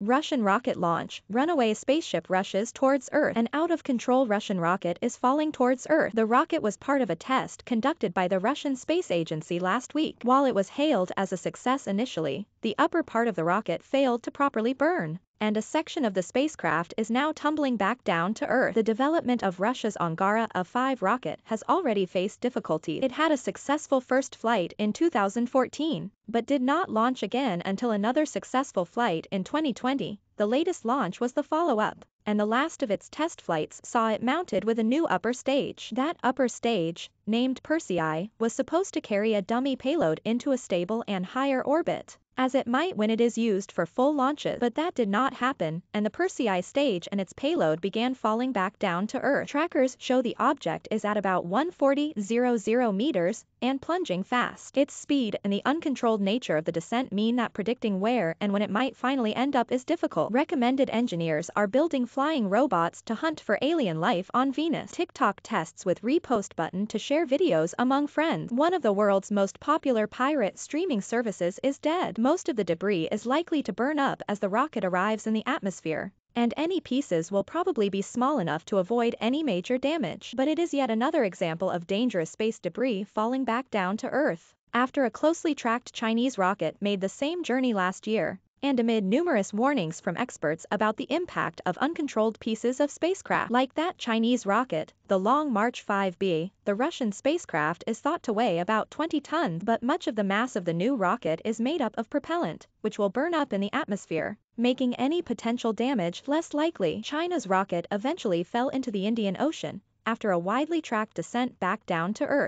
Russian rocket launch, runaway spaceship rushes towards Earth. An out-of-control Russian rocket is falling towards Earth. The rocket was part of a test conducted by the Russian Space Agency last week. While it was hailed as a success initially, the upper part of the rocket failed to properly burn and a section of the spacecraft is now tumbling back down to Earth. The development of Russia's Angara A5 rocket has already faced difficulty. It had a successful first flight in 2014, but did not launch again until another successful flight in 2020. The latest launch was the follow-up, and the last of its test flights saw it mounted with a new upper stage. That upper stage, named Persei, was supposed to carry a dummy payload into a stable and higher orbit as it might when it is used for full launches. But that did not happen, and the Persei stage and its payload began falling back down to Earth. Trackers show the object is at about 140.00 meters and plunging fast. Its speed and the uncontrolled nature of the descent mean that predicting where and when it might finally end up is difficult. Recommended engineers are building flying robots to hunt for alien life on Venus. TikTok tests with repost button to share videos among friends. One of the world's most popular pirate streaming services is dead most of the debris is likely to burn up as the rocket arrives in the atmosphere, and any pieces will probably be small enough to avoid any major damage. But it is yet another example of dangerous space debris falling back down to Earth. After a closely tracked Chinese rocket made the same journey last year, and amid numerous warnings from experts about the impact of uncontrolled pieces of spacecraft. Like that Chinese rocket, the Long March 5B, the Russian spacecraft is thought to weigh about 20 tons but much of the mass of the new rocket is made up of propellant, which will burn up in the atmosphere, making any potential damage less likely. China's rocket eventually fell into the Indian Ocean after a widely tracked descent back down to Earth.